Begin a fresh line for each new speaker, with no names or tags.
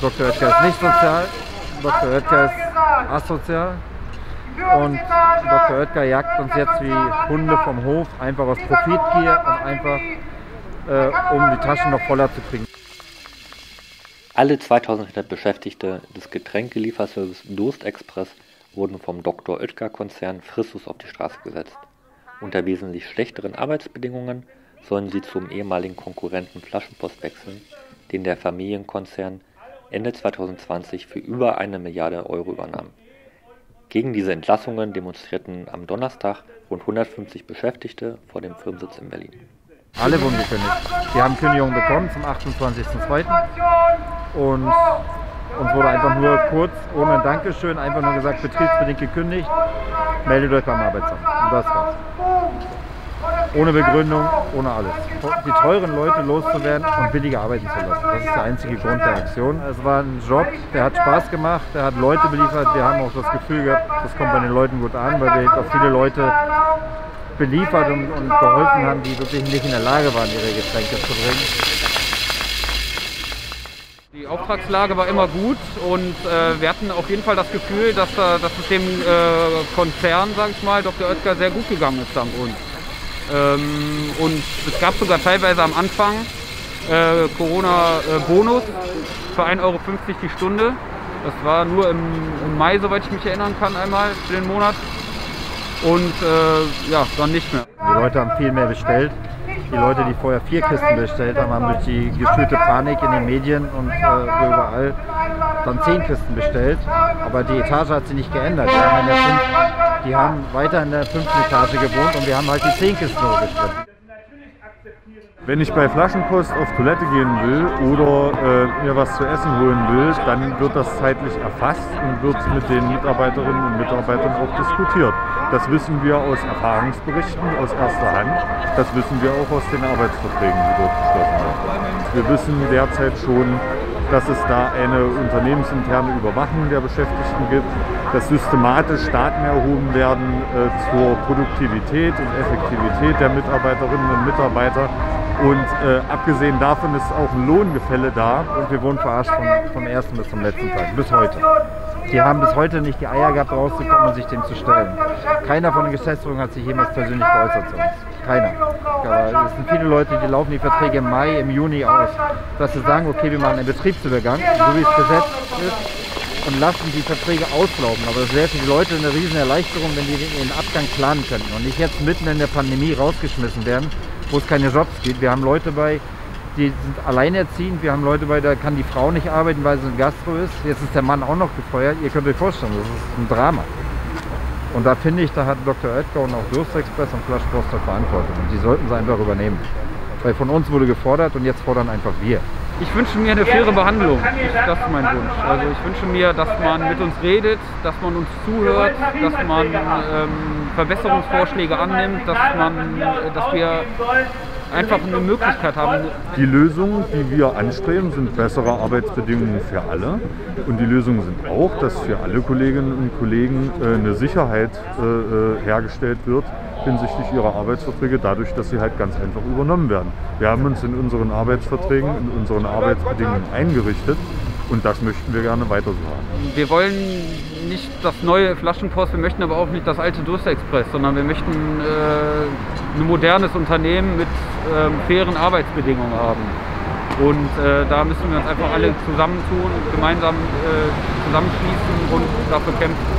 Dr. Oetker ist nicht sozial, Dr. Oetker ist asozial. Und Dr. Oetker jagt uns jetzt wie Hunde vom Hof, einfach aus Profitgier und einfach äh, um die Taschen noch voller zu kriegen.
Alle 2400 Beschäftigte des Getränkelieferservice Durst Express wurden vom Dr. Oetker-Konzern fristlos auf die Straße gesetzt. Unter wesentlich schlechteren Arbeitsbedingungen sollen sie zum ehemaligen Konkurrenten Flaschenpost wechseln, den der Familienkonzern Ende 2020 für über eine Milliarde Euro übernahm. Gegen diese Entlassungen demonstrierten am Donnerstag rund 150 Beschäftigte vor dem Firmensitz in Berlin.
Alle wurden gekündigt. Die haben Kündigung bekommen zum 28.02. Und uns wurde einfach nur kurz, ohne Dankeschön, einfach nur gesagt, betriebsbedingt gekündigt, meldet euch beim Arbeitsamt. Und das war's. Ohne Begründung, ohne alles. Die teuren Leute loszuwerden und billiger arbeiten zu lassen. Das ist der einzige Grund der Aktion. Es war ein Job, der hat Spaß gemacht, der hat Leute beliefert. Wir haben auch das Gefühl gehabt, das kommt bei den Leuten gut an, weil wir auch viele Leute beliefert und, und geholfen haben, die wirklich nicht in der Lage waren, ihre Getränke zu bringen.
Die Auftragslage war immer gut und äh, wir hatten auf jeden Fall das Gefühl, dass, dass es dem äh, Konzern, sage ich mal, Dr. Oetker sehr gut gegangen ist dank uns. Ähm, und es gab sogar teilweise am Anfang äh, Corona-Bonus für 1,50 Euro die Stunde. Das war nur im, im, Mai, soweit ich mich erinnern kann, einmal für den Monat. Und äh, ja, dann nicht mehr.
Die Leute haben viel mehr bestellt. Die Leute, die vorher vier Kisten bestellt haben, haben durch die geschürte Panik in den Medien und äh, überall dann zehn Kisten bestellt. Aber die Etage hat sich nicht geändert. Wir haben fünf, die haben weiter in der fünften Etage gewohnt und wir haben halt die zehn Kisten hochgeschleppt.
Wenn ich bei Flaschenpost auf Toilette gehen will oder äh, mir was zu essen holen will, dann wird das zeitlich erfasst und wird mit den Mitarbeiterinnen und Mitarbeitern auch diskutiert. Das wissen wir aus Erfahrungsberichten aus erster Hand. Das wissen wir auch aus den Arbeitsverträgen, die dort geschlossen werden. Wir wissen derzeit schon, dass es da eine unternehmensinterne Überwachung der Beschäftigten gibt, dass systematisch Daten erhoben werden äh, zur Produktivität und Effektivität der Mitarbeiterinnen und Mitarbeiter und äh, abgesehen davon ist auch ein Lohngefälle da.
Und wir wurden verarscht vom, vom ersten bis zum letzten Tag, bis heute. Die haben bis heute nicht die Eier gehabt, rauszukommen und sich dem zu stellen. Keiner von den Geschäftsführungen hat sich jemals persönlich geäußert zu uns. Keiner. Aber es sind viele Leute, die laufen die Verträge im Mai, im Juni aus. Dass sie sagen, okay, wir machen einen Betriebsübergang, so wie es gesetzt ist, und lassen die Verträge auslaufen. Aber das wäre für die Leute eine riesen Erleichterung, wenn die den Abgang planen könnten und nicht jetzt mitten in der Pandemie rausgeschmissen werden wo es keine Jobs gibt. Wir haben Leute bei, die sind alleinerziehend. Wir haben Leute bei, da kann die Frau nicht arbeiten, weil sie ein Gastro ist. Jetzt ist der Mann auch noch gefeuert. Ihr könnt euch vorstellen, das ist ein Drama. Und da finde ich, da hat Dr. Oetker und auch Durstexpress und Flaschpost Verantwortung. Und die sollten sie einfach übernehmen. Weil von uns wurde gefordert und jetzt fordern einfach wir.
Ich wünsche mir eine faire Behandlung. Das ist mein Wunsch. Also ich wünsche mir, dass man mit uns redet, dass man uns zuhört, dass man ähm, Verbesserungsvorschläge annimmt, dass man, dass wir einfach eine Möglichkeit haben.
Die Lösungen, die wir anstreben, sind bessere Arbeitsbedingungen für alle. Und die Lösungen sind auch, dass für alle Kolleginnen und Kollegen äh, eine Sicherheit äh, äh, hergestellt wird hinsichtlich ihrer Arbeitsverträge, dadurch, dass sie halt ganz einfach übernommen werden. Wir haben uns in unseren Arbeitsverträgen, in unseren Arbeitsbedingungen eingerichtet und das möchten wir gerne weiter so haben.
Wir wollen nicht das neue Flaschenpost, wir möchten aber auch nicht das alte Durstexpress, sondern wir möchten äh, ein modernes Unternehmen mit äh, fairen Arbeitsbedingungen haben. Und äh, da müssen wir uns einfach alle zusammentun, gemeinsam äh, zusammenschließen und dafür kämpfen.